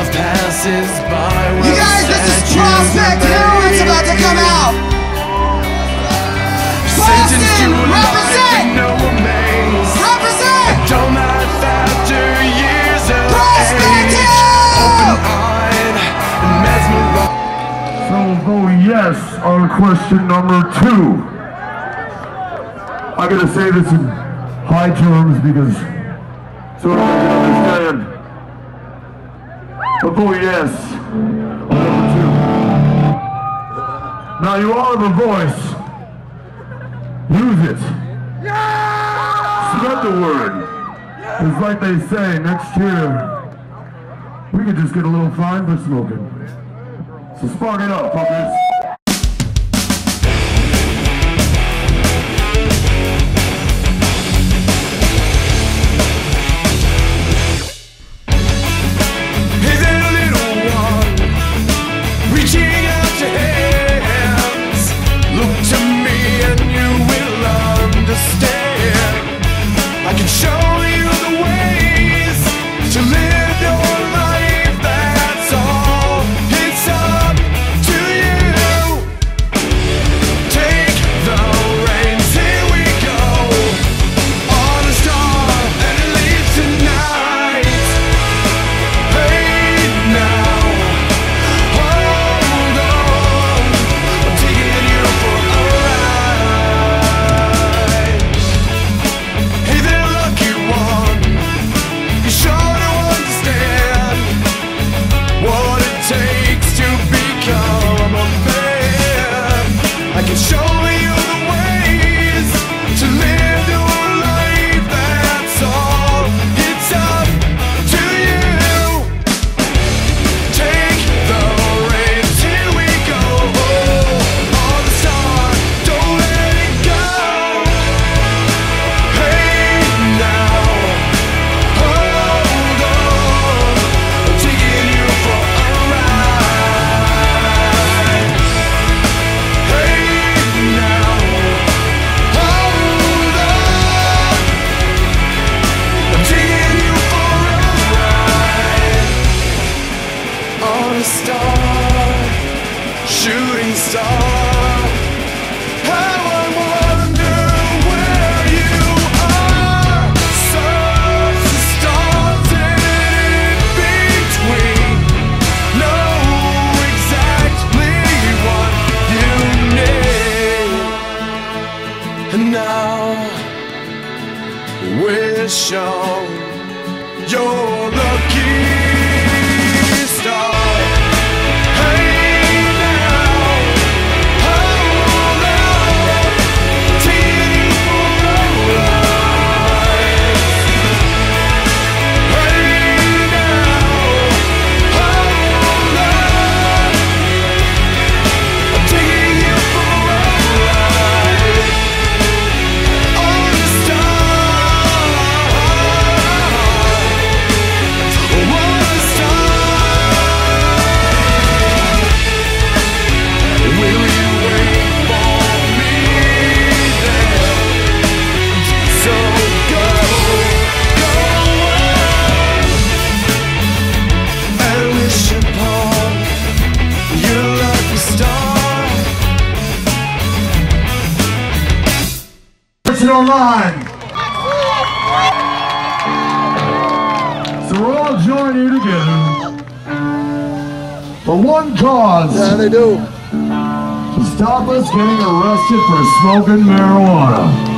life passes by. You guys, this is Prospect Heroin's about to come out. Sentenced to Boston, a life represent! with no. Represent! Don't life after years of Prospect age. Hill! Open-eyed. So vote yes on question number two. I'm gonna say this in high terms because so everyone can understand. But vote yes number two. Now you all have a voice. Use it. Spread the word. It's like they say, next year we could just get a little fine for smoking. So spark it up, fuckers. What you need, and now we're shown you're lucky Original line. So we're all joining together for one cause. Yeah, they do. To stop us getting arrested for smoking marijuana.